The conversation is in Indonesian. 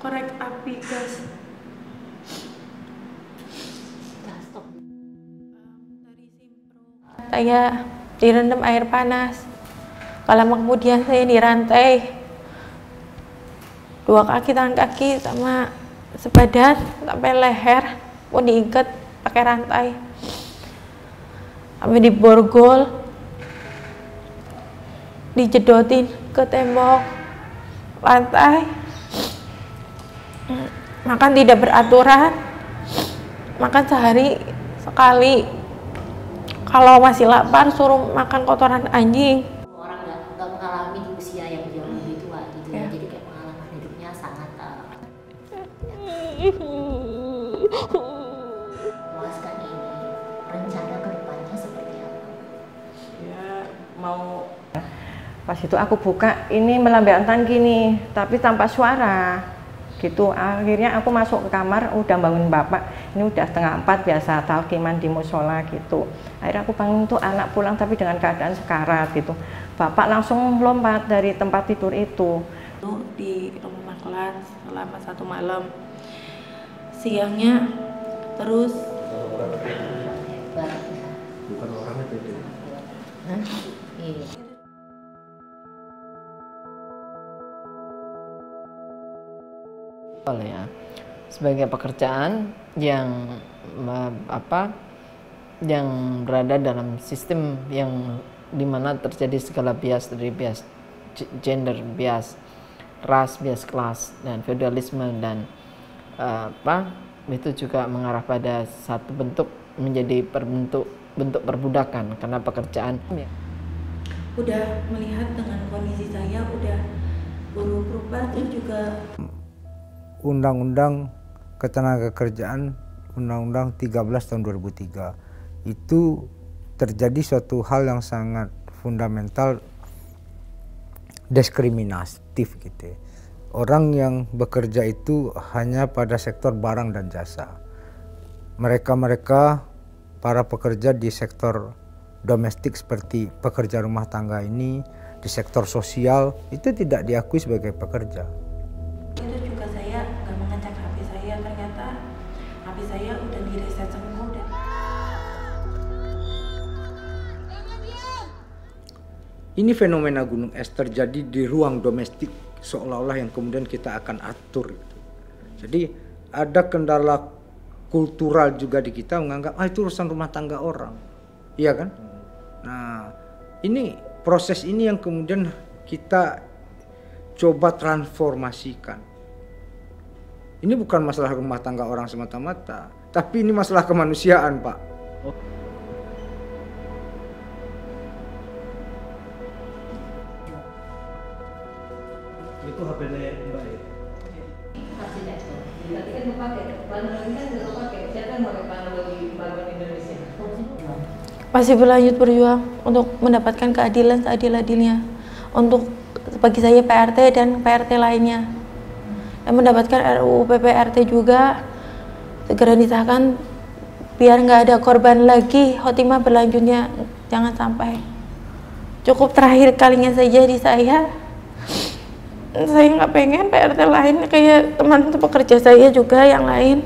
korek api gas. Saya direndam air panas. Kalau kemudian saya dirantai. Dua kaki tangan kaki sama sebadan sampai leher pun diikat pakai rantai. Sampai diborgol dijedotin ke tembok lantai makan tidak beraturan. Makan sehari sekali. Kalau masih lapar suruh makan kotoran anjing. Orang nggak nggak mengalami di usia yang jauh lebih tua gitu ya, Ya. jadi kayak pengalaman hidupnya sangat uh, memuaskan ini. Rencana ke depannya seperti apa? Ya mau pas itu aku buka ini melambaikan gini tapi tanpa suara gitu. Akhirnya aku masuk ke kamar udah bangun bapak. Ini udah setengah empat biasa talkiman di musola gitu. Akhirnya aku bangun tuh anak pulang tapi dengan keadaan sekarat gitu. Bapak langsung lompat dari tempat tidur itu. Itu di rumah kelas selama satu malam. Siangnya terus. Bukan orangnya beda ya. Sebagai pekerjaan yang apa yang berada dalam sistem yang di mana terjadi segala bias dari bias gender bias ras bias kelas dan feudalisme dan eh, apa itu juga mengarah pada satu bentuk menjadi perbentuk bentuk perbudakan karena pekerjaan. Udah melihat dengan kondisi saya udah berubah terus juga Undang-Undang Ketenagakerjaan Undang-Undang 13 tahun 2003 itu terjadi suatu hal yang sangat fundamental diskriminatif gitu. ya. Orang yang bekerja itu hanya pada sektor barang dan jasa. Mereka-mereka para pekerja di sektor domestik seperti pekerja rumah tangga ini di sektor sosial itu tidak diakui sebagai pekerja. Ternyata saya udah di reset Ini fenomena gunung es terjadi di ruang domestik seolah-olah yang kemudian kita akan atur. Jadi ada kendala kultural juga di kita menganggap ah itu urusan rumah tangga orang, iya kan? Nah ini proses ini yang kemudian kita coba transformasikan. Ini bukan masalah rumah tangga orang semata-mata, tapi ini masalah kemanusiaan, Pak. itu HP-nya Mbak ya masih netral Tapi kan memakai, teknologi kan juga pakai. Siapa yang pakai teknologi bangun Indonesia? masih berlanjut berjuang untuk mendapatkan keadilan seadil-adilnya untuk bagi saya PRT dan PRT lainnya dan mendapatkan RUU PPRT juga. Segera disahkan biar nggak ada korban lagi. Khotimah berlanjutnya jangan sampai. Cukup terakhir kalinya saja di saya. Saya nggak pengen PRT lain kayak teman pekerja saya juga yang lain